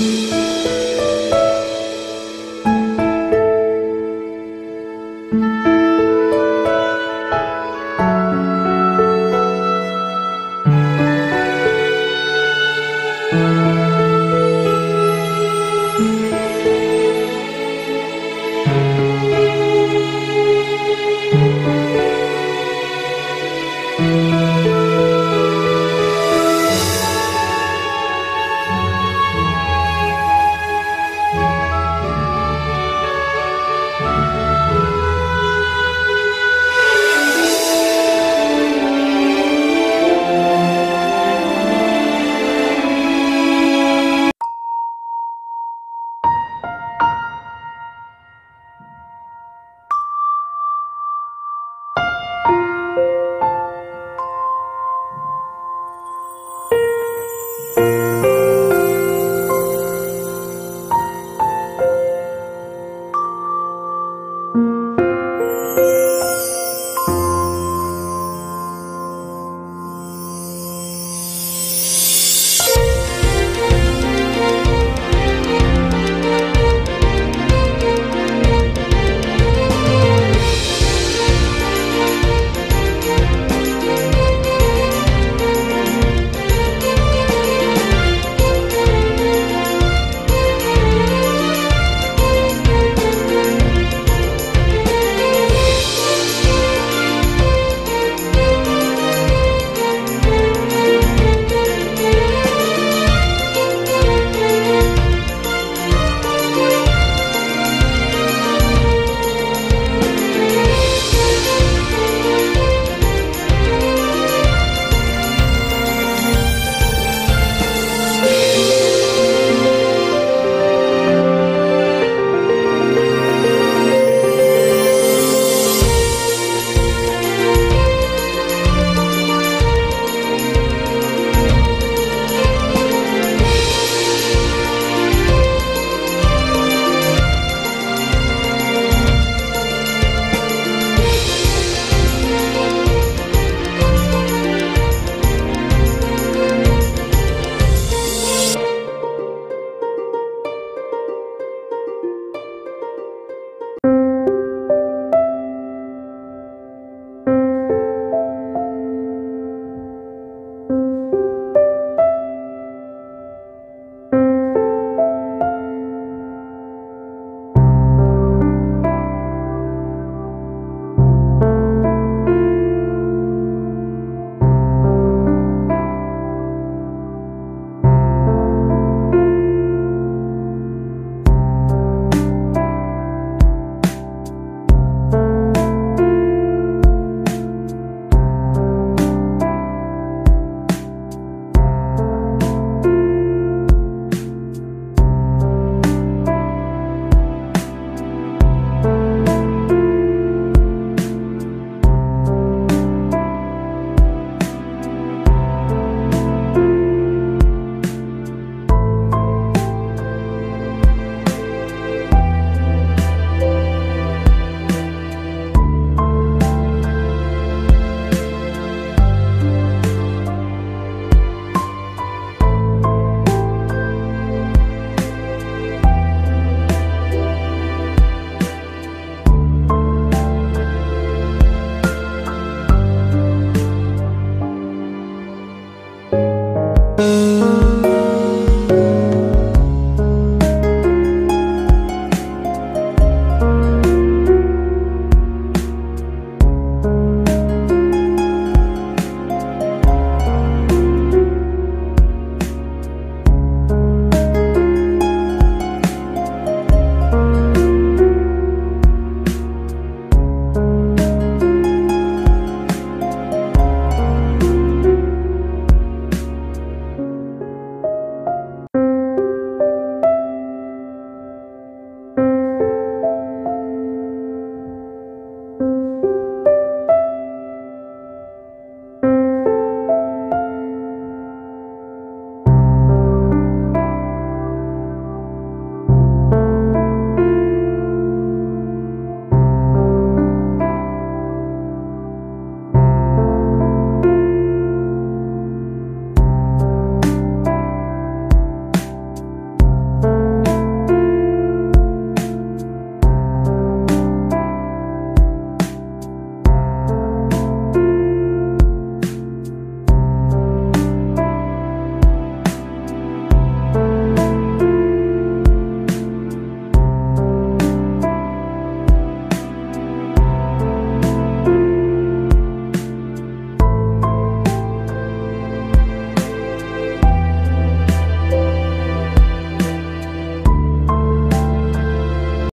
Música